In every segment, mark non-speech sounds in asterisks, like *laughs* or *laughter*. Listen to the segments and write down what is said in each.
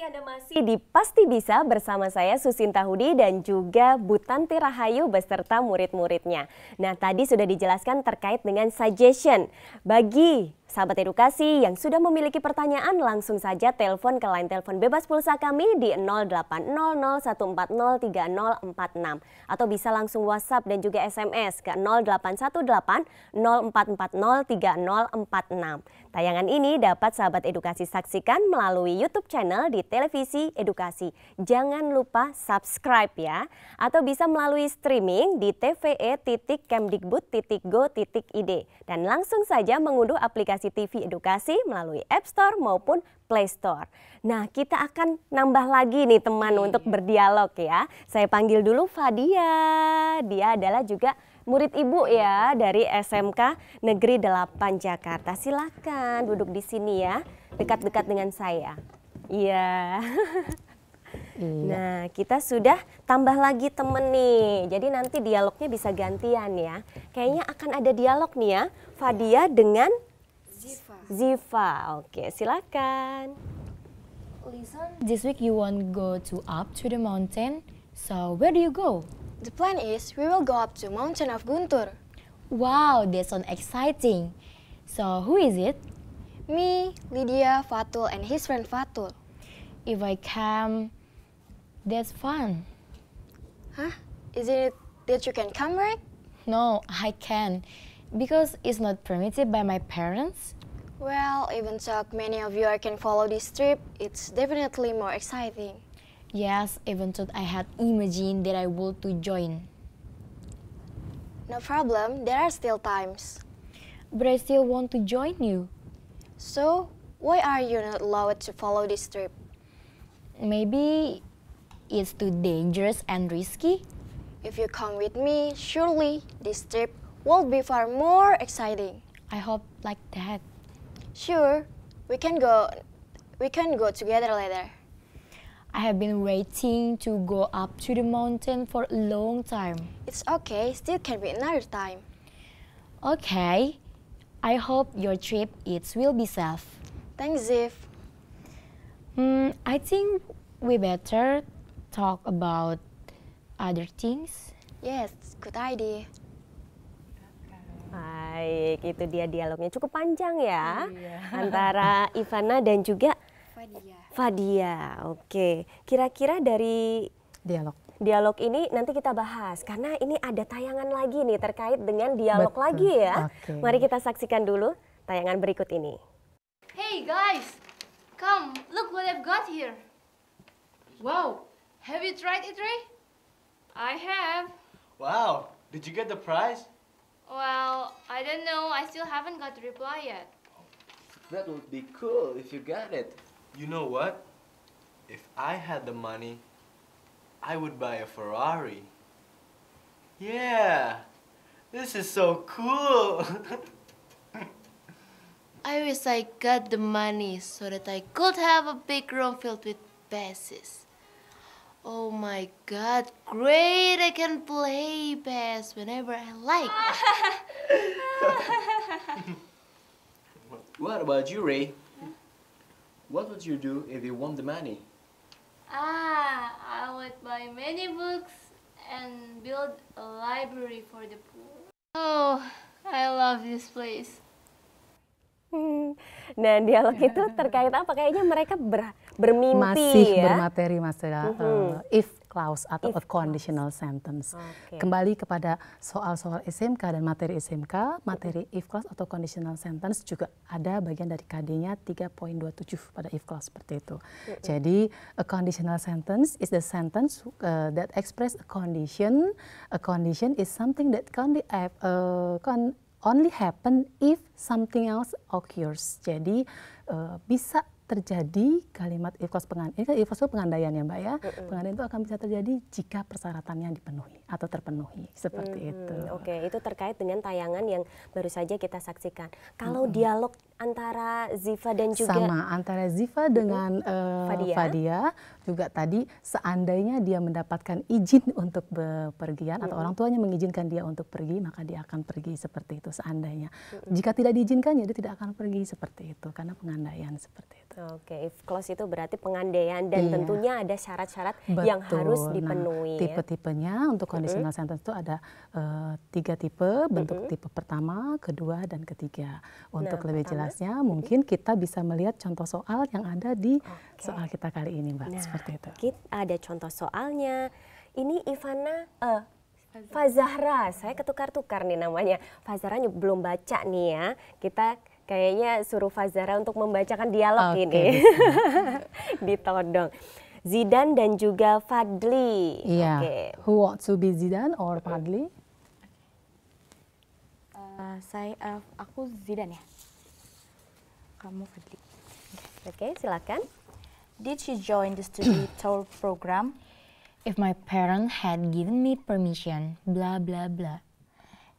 kasih Anda masih di Pasti Bisa bersama saya Susinta Hudi dan juga Butanti Rahayu beserta murid-muridnya. Nah tadi sudah dijelaskan terkait dengan suggestion. Bagi Sahabat edukasi yang sudah memiliki pertanyaan langsung saja telepon ke line telepon bebas pulsa kami di 080014030046 atau bisa langsung WhatsApp dan juga SMS ke 081804403046. Tayangan ini dapat sahabat edukasi saksikan melalui YouTube channel di Televisi Edukasi. Jangan lupa subscribe ya atau bisa melalui streaming di tve.kemdikbud.go.id dan langsung saja mengunduh aplikasi aplikasi TV Edukasi melalui App Store maupun Play Store. Nah, kita akan nambah lagi nih teman untuk berdialog ya. Saya panggil dulu Fadia. Dia adalah juga murid ibu ya dari SMK Negeri 8 Jakarta. Silakan duduk di sini ya, dekat-dekat dengan saya. Iya. *laughs* Iya. Nah, kita sudah tambah lagi temen nih. Jadi nanti dialognya bisa gantian ya. Kayaknya akan ada dialog nih ya, Fadia dengan Ziva. Ziva, oke silakan. Listen, this week you want go to up to the mountain. So where do you go? The plan is we will go up to mountain of Guntur. Wow, that sounds exciting. So who is it? Me, Lydia, Fatul, and his friend Fatul. If I come, that's fun. Huh? Is it that you can come, right? No, I can because it's not permitted by my parents? Well, even though many of you can follow this trip, it's definitely more exciting. Yes, even though I had imagined that I would to join. No problem, there are still times. But I still want to join you. So, why are you not allowed to follow this trip? Maybe it's too dangerous and risky. If you come with me, surely this trip will be far more exciting. I hope like that. Sure, we can go we can go together later. I have been waiting to go up to the mountain for a long time. It's okay, still can be another time. Okay. I hope your trip it will be safe. Thanks, Ziv. Hmm, I think we better talk about other things. Yes, good idea. Baik, itu dia dialognya cukup panjang ya iya. antara Ivana dan juga Fadia. Fadia. Oke, kira-kira dari dialog dialog ini nanti kita bahas karena ini ada tayangan lagi nih terkait dengan dialog Betul. lagi ya. Okay. Mari kita saksikan dulu tayangan berikut ini. Hey guys, come look what I've got here. Wow, have you tried it, Ray? I have. Wow, did you get the prize? Well, I don't know. I still haven't got the reply yet. That would be cool if you got it. You know what? If I had the money, I would buy a Ferrari. Yeah, this is so cool. *laughs* I wish I got the money so that I could have a big room filled with bases. Oh my god, great! I can play bass whenever I like. *laughs* what about you, Ray? What would you do if you won the money? Ah, I would buy many books and build a library for the poor. Oh, I love this place. *laughs* Nah, dialog itu terkait apa? Kayaknya mereka ber, bermimpi Masih ya. bermateri masalah uh -huh. uh, if clause atau if a conditional sentence. Okay. Kembali kepada soal-soal SMK dan materi SMK, materi if clause atau conditional sentence juga ada bagian dari KD-nya 3.27 pada if clause seperti itu. Uh -huh. Jadi a conditional sentence is the sentence uh, that express a condition. A condition is something that can uh, con only happen if something else occurs. Jadi uh, bisa terjadi kalimat ikhlas pengandaian. Ini kan ikhlas itu pengandaian ya Mbak ya. Mm -hmm. Pengandaian itu akan bisa terjadi jika persyaratannya dipenuhi atau terpenuhi seperti mm -hmm. itu. Oke, itu terkait dengan tayangan yang baru saja kita saksikan. Kalau mm -hmm. dialog antara Ziva dan juga sama antara Ziva dengan mm -hmm. uh, Fadia. Fadia juga tadi seandainya dia mendapatkan izin untuk bepergian mm -hmm. atau orang tuanya mengizinkan dia untuk pergi, maka dia akan pergi seperti itu seandainya. Mm -hmm. Jika tidak diizinkan, dia tidak akan pergi seperti itu karena pengandaian seperti itu. Oke, if clause itu berarti pengandaian dan Iya. tentunya ada syarat-syarat yang harus Betul. dipenuhi. Nah, ya. tipe-tipenya untuk conditional sentence itu ada eh, tiga tipe, bentuk tipe pertama, kedua, dan ketiga. Untuk Nah, lebih pertama. jelasnya, mungkin kita bisa melihat contoh soal yang ada di soal kita kali ini, Mbak. Nah, Seperti itu. kita ada contoh soalnya. Ini Ivana, eh Fazahra, saya ketukar-tukar nih namanya. Fazahra belum baca nih ya. Kita kayaknya suruh Fazahra untuk membacakan dialog Oke, ini. *laughs* Ditodong. Zidan dan juga Fadli. Iya. Oke. Who wants to be Zidane or Fadli? Uh, saya uh, aku Zidan ya. Kamu Fadli. Oke, silakan. Did you join the study *clears throat* tour program? If my parent had given me permission, blah blah blah.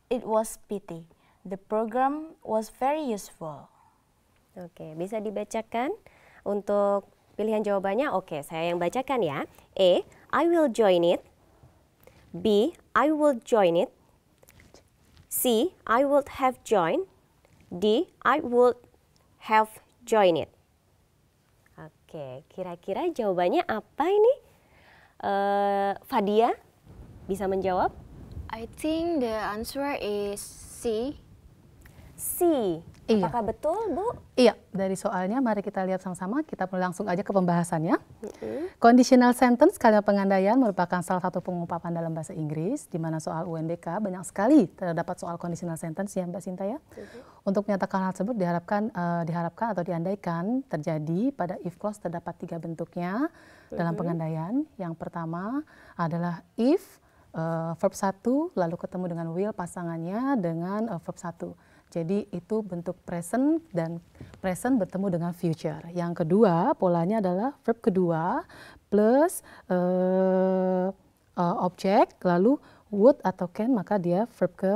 It was pity. The program was very useful. Oke, bisa dibacakan untuk pilihan jawabannya. Oke, saya yang bacakan ya. A. I will join it. B. I will join it. C. I would have joined. D. I would have joined it. Oke, kira-kira jawabannya apa ini? Eh, Fadia bisa menjawab? I think the answer is C. C. Iya. Apakah betul, Bu? Iya, dari soalnya mari kita lihat sama-sama. Kita langsung aja ke pembahasannya. Conditional sentence kalimat pengandaian merupakan salah satu pengungkapan dalam bahasa Inggris, di mana soal UNBK banyak sekali terdapat soal conditional sentence ya Mbak Sinta ya. Untuk menyatakan hal tersebut diharapkan eh, diharapkan atau diandaikan terjadi pada if clause terdapat tiga bentuknya dalam pengandaian. Yang pertama adalah if eh, verb 1 lalu ketemu dengan will pasangannya dengan eh, verb 1. Jadi itu bentuk present dan present bertemu dengan future. Yang kedua polanya adalah verb kedua plus eh, eh, objek lalu would atau can maka dia verb ke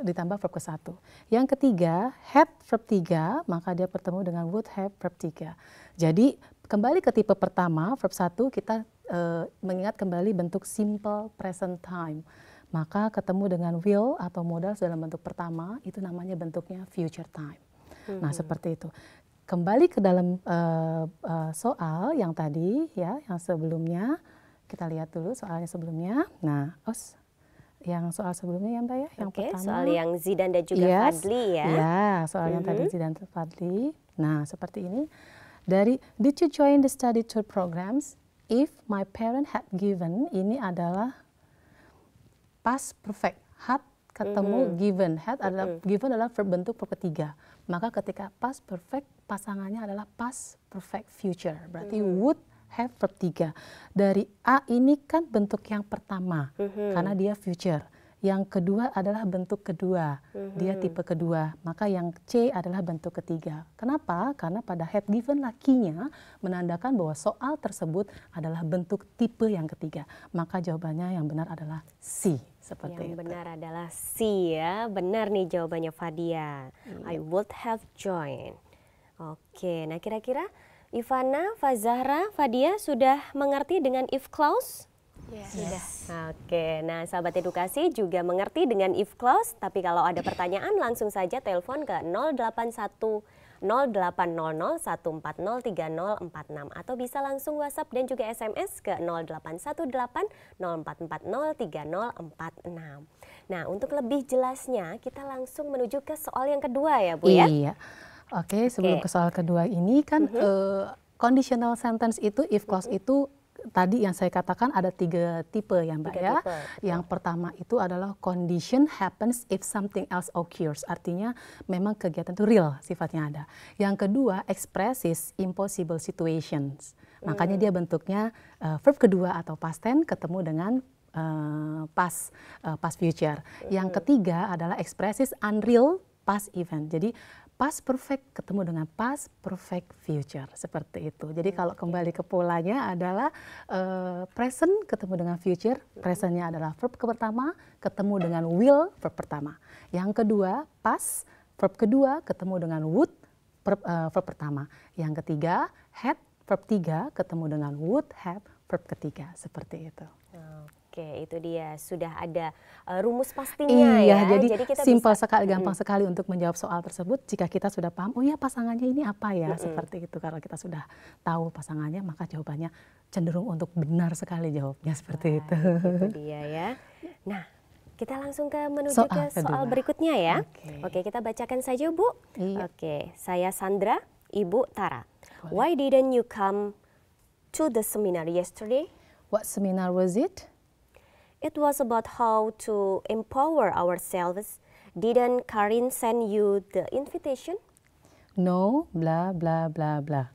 ditambah verb ke satu. Yang ketiga had verb tiga maka dia bertemu dengan would have verb tiga. Jadi kembali ke tipe pertama verb satu kita eh, mengingat kembali bentuk simple present time maka ketemu dengan will atau modal dalam bentuk pertama itu namanya bentuknya future time. Nah seperti itu. Kembali ke dalam eh, eh, soal yang tadi ya, yang sebelumnya kita lihat dulu soalnya sebelumnya. Nah, os yang soal sebelumnya ya Mbak ya, yang Oke, pertama. soal yang Zidan dan juga Yes, Fadli ya. Iya, soal yang tadi Zidan dan Fadli. Nah, seperti ini. Dari did you join the study tour programs? If my parent had given, ini adalah past perfect. Had ketemu given. Had adalah given adalah verb bentuk verb ketiga. Maka ketika past perfect pasangannya adalah past perfect future. Berarti would have verb tiga. Dari A ini kan bentuk yang pertama karena dia future. Yang kedua adalah bentuk kedua, dia tipe kedua. Maka yang C adalah bentuk ketiga. Kenapa? Karena pada had given lakinya menandakan bahwa soal tersebut adalah bentuk tipe yang ketiga. Maka jawabannya yang benar adalah C. Seperti Yang itu. benar adalah C ya. Benar nih jawabannya Fadia. I would have joined. Oke, nah kira-kira Ivana, Fazahra, Fadia sudah mengerti dengan if clause? Yes. Oke, nah sahabat edukasi juga mengerti dengan if clause, tapi kalau ada pertanyaan langsung saja telepon ke 081 0800 140 3046 atau bisa langsung WhatsApp dan juga SMS ke 0818 0440 3046. Nah, untuk lebih jelasnya kita langsung menuju ke soal yang kedua ya, Bu ya. Iya. Oke, sebelum Oke. ke soal kedua ini kan eh, conditional sentence itu if clause itu tadi yang saya katakan ada tiga tipe ya Mbak Tiga ya. tipe, Yang pertama itu adalah condition happens if something else occurs. Artinya memang kegiatan itu real sifatnya ada. Yang kedua expresses impossible situations. Makanya dia bentuknya eh, verb kedua atau past tense ketemu dengan eh, past eh, past future. Yang ketiga adalah expresses unreal past event. Jadi past perfect ketemu dengan past perfect future seperti itu. Jadi kalau kembali ke polanya adalah eh, present ketemu dengan future, presentnya adalah verb ke pertama ketemu dengan will verb pertama. Yang kedua past verb kedua ketemu dengan would verb, eh, verb pertama. Yang ketiga had verb tiga ketemu dengan would have verb ketiga seperti itu. Oke, itu dia sudah ada uh, rumus pastinya iya, ya. Jadi, jadi kita simpel bisa, sekali, gampang hmm. sekali untuk menjawab soal tersebut. Jika kita sudah paham, oh ya pasangannya ini apa ya, hmm. seperti itu. Kalau kita sudah tahu pasangannya, maka jawabannya cenderung untuk benar sekali jawabnya seperti Wah, itu. Itu *laughs* dia ya. Nah, kita langsung ke menuju soal ke soal kedua. berikutnya ya. Okay. Oke, kita bacakan saja Bu. Iya. Oke, saya Sandra, Ibu Tara. Boleh. Why didn't you come to the seminar yesterday? What seminar was it? It was about how to empower ourselves. Didn't Karin send you the invitation? No, bla bla bla bla.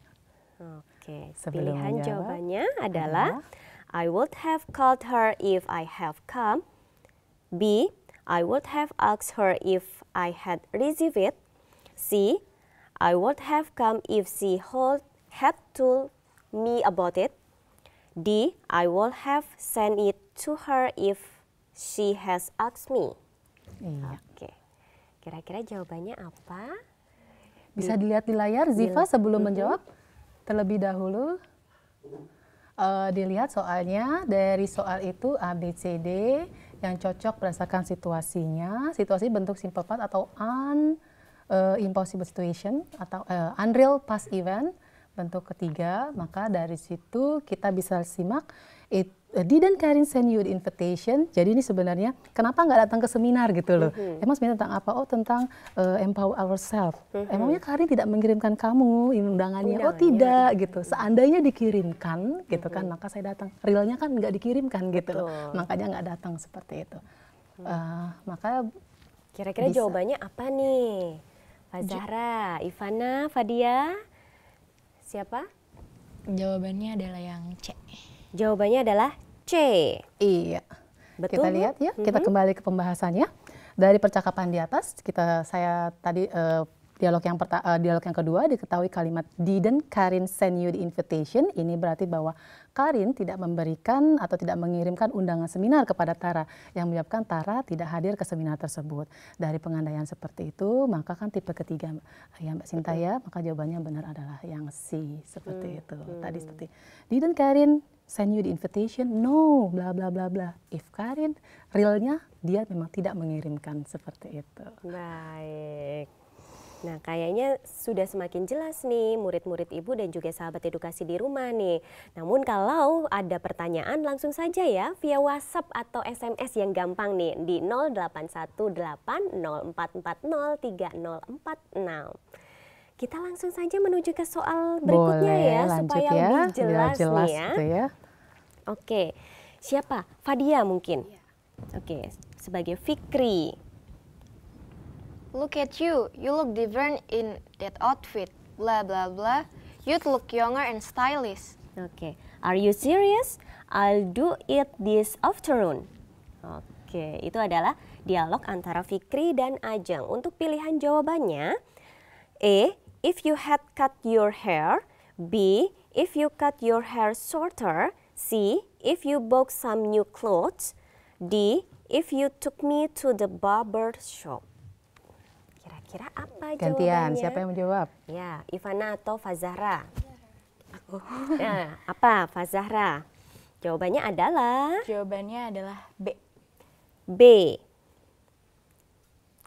Oke, okay. pilihan jawabannya adalah I would have called her if I have come. B. I would have asked her if I had received it. C. I would have come if she had told me about it. D. I would have sent it to her if she has asked me. Iya. Oke. Kira-kira jawabannya apa? Bisa dilihat di layar Ziva sebelum menjawab terlebih dahulu. Uh, dilihat soalnya dari soal itu A B C D yang cocok berdasarkan situasinya. Situasi bentuk simple past atau un uh, impossible situation atau uh, unreal past event bentuk ketiga. Maka dari situ kita bisa simak it uh, didn't Karin send you the invitation? Jadi ini sebenarnya kenapa nggak datang ke seminar gitu loh? Mm-hmm. Emang seminar tentang apa? Oh tentang uh, empower ourselves. Mm-hmm. Emangnya Karin tidak mengirimkan kamu undangannya? Oh tidak gitu. Seandainya dikirimkan gitu mm-hmm. kan, maka saya datang. Realnya kan nggak dikirimkan gitu loh. Makanya nggak datang seperti itu. Uh, maka kira-kira jawabannya apa nih? Pak Zahra, Ivana, Fadia, siapa? Jawabannya adalah yang C. Jawabannya adalah C. Iya. Betul. Kita lihat ya, kita mm -hmm. kembali ke pembahasannya. Dari percakapan di atas, kita saya tadi uh, dialog yang perta, uh, dialog yang kedua diketahui kalimat didn't Karin send you the invitation. Ini berarti bahwa Karin tidak memberikan atau tidak mengirimkan undangan seminar kepada Tara yang menyebabkan Tara tidak hadir ke seminar tersebut. Dari pengandaian seperti itu, maka kan tipe ketiga ya Mbak Sinta ya, maka jawabannya benar adalah yang C seperti hmm. itu. Tadi seperti didn't Karin send you the invitation? No, bla bla bla bla. If Karin, realnya dia memang tidak mengirimkan seperti itu. Baik. Nah, kayaknya sudah semakin jelas nih murid-murid ibu dan juga sahabat edukasi di rumah nih. Namun kalau ada pertanyaan langsung saja ya via WhatsApp atau SMS yang gampang nih di 081804403046. Kita langsung saja menuju ke soal berikutnya Boleh, ya supaya ya, lebih jelas, jelas nih ya. Gitu ya. Oke, siapa? Fadia mungkin. Ya. Oke, sebagai Fikri. Look at you, you look different in that outfit. Blah blah blah. You look younger and stylish. Oke, are you serious? I'll do it this afternoon. Oke, itu adalah dialog antara Fikri dan Ajeng. Untuk pilihan jawabannya, E. if you had cut your hair. B, if you cut your hair shorter. C, if you bought some new clothes. D, if you took me to the barber shop. Kira-kira apa Gantian, jawabannya? siapa yang menjawab? Ya, Ivana atau Fazahra? Aku. Ya, apa Fazahra? Jawabannya adalah? Jawabannya adalah B. B.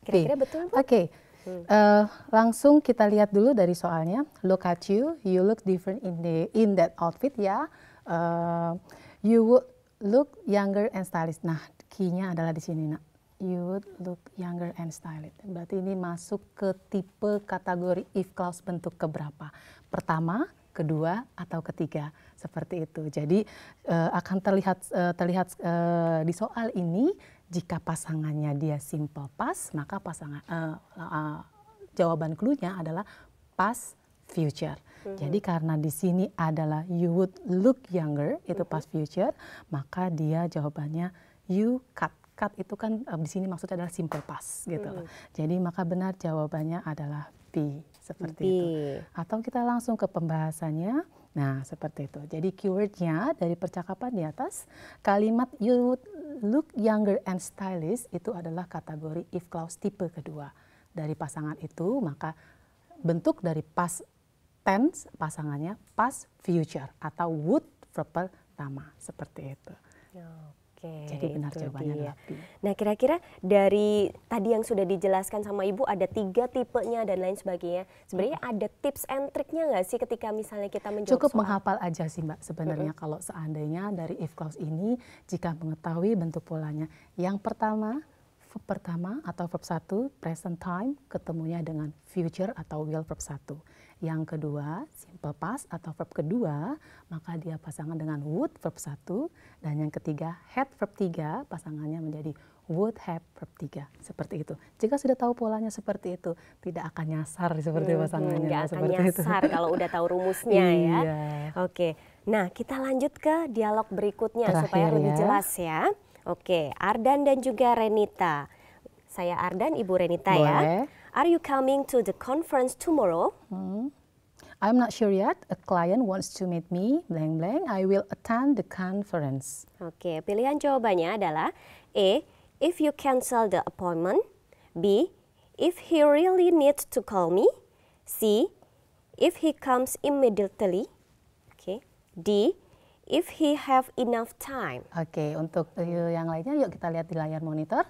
Kira-kira betul, Oke. Okay. Uh, langsung kita lihat dulu dari soalnya. Look at you, you look different in the in that outfit ya. Uh, you would look younger and stylish. Nah, key-nya adalah di sini, nak. You would look younger and stylish. Berarti ini masuk ke tipe kategori if clause bentuk keberapa? Pertama, kedua, atau ketiga seperti itu. Jadi uh, akan terlihat uh, terlihat uh, di soal ini jika pasangannya dia simple past, maka pasangan uh, uh, jawaban clue-nya adalah past future. Mm -hmm. Jadi karena di sini adalah you would look younger itu mm -hmm. past future, maka dia jawabannya you cut. Cut itu kan uh, di sini maksudnya adalah simple past gitu. Mm -hmm. Jadi maka benar jawabannya adalah B seperti B. itu. Atau kita langsung ke pembahasannya. Nah, seperti itu. Jadi keywordnya dari percakapan di atas, kalimat you would look younger and stylish itu adalah kategori if clause tipe kedua dari pasangan itu, maka bentuk dari past tense pasangannya past future atau would verb pertama seperti itu. Oke. Jadi benar jawabannya dia. adalah B. Nah, kira-kira dari tadi yang sudah dijelaskan sama Ibu ada tiga tipenya dan lain sebagainya. Sebenarnya ada tips and triknya nggak sih ketika misalnya kita menjawab Cukup soal? menghafal aja sih Mbak sebenarnya kalau seandainya dari if clause ini jika mengetahui bentuk polanya. Yang pertama, verb pertama atau verb satu present time ketemunya dengan future atau will verb satu. Yang kedua, simple past atau verb kedua, maka dia pasangan dengan would verb satu dan yang ketiga had verb tiga pasangannya menjadi would have verb tiga seperti itu. Jika sudah tahu polanya seperti itu, tidak akan nyasar seperti Hmm, pasangannya nggak akan seperti itu. nyasar kalau udah tahu rumusnya ya. Iya. Oke. Nah, kita lanjut ke dialog berikutnya Terakhir supaya lebih ya. jelas ya. Oke, Ardan dan juga Renita. Saya Ardan, Ibu Renita ya. Boleh. Are you coming to the conference tomorrow? I'm not sure yet. A client wants to meet me, blank blank. I will attend the conference. Oke, pilihan jawabannya adalah A. If you cancel the appointment. B. If he really needs to call me. C. If he comes immediately. Oke. D. If he have enough time. Oke, untuk eh, yang lainnya yuk kita lihat di layar monitor.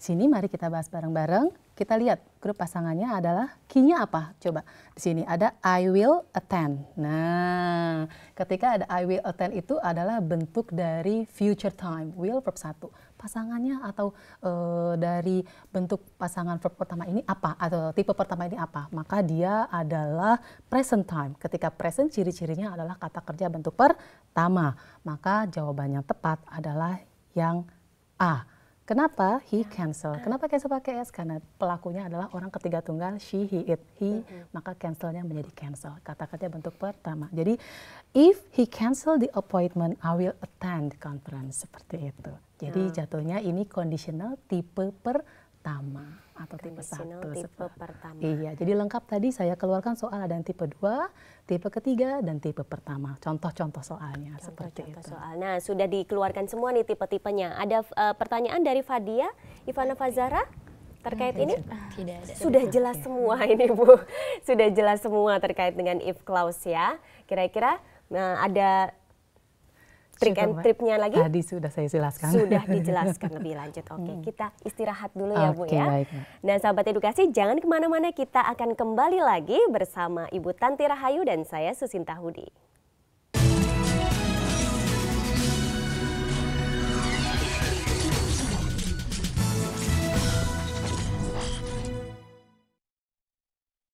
Sini mari kita bahas bareng-bareng. Kita lihat grup pasangannya adalah key-nya apa? Coba di sini ada I will attend. Nah, ketika ada I will attend itu adalah bentuk dari future time, will verb 1. Pasangannya atau eh, dari bentuk pasangan verb pertama ini apa atau tipe pertama ini apa? Maka dia adalah present time. Ketika present ciri-cirinya adalah kata kerja bentuk pertama. Maka jawabannya tepat adalah yang A. Kenapa he cancel? Kenapa cancel pakai S? Karena pelakunya adalah orang ketiga tunggal she, he, it, he, maka cancelnya menjadi cancel. Kata kerja bentuk pertama. Jadi if he cancel the appointment, I will attend the conference seperti itu. Jadi jatuhnya ini conditional tipe pertama atau tipe satu. tipe pertama. Iya, jadi lengkap tadi saya keluarkan soal ada yang tipe 2, tipe ketiga, dan tipe pertama. Contoh-contoh soalnya seperti Contoh itu. soal. Nah, sudah dikeluarkan semua nih tipe-tipenya. Ada eh, pertanyaan dari Fadia, Ivana Fazara terkait ini? Tidak ada. Sudah jelas semua ini Bu. Sudah jelas semua terkait dengan if clause ya. Kira-kira eh, ada trik Syukur, and tripnya lagi? Tadi sudah saya jelaskan. Sudah *laughs* dijelaskan lebih lanjut. Oke, kita istirahat dulu ya Bu ya. baik. Dan sahabat edukasi, jangan ke mana-mana. Kita akan kembali lagi bersama Ibu Tanti Rahayu dan saya Susinta Hudi.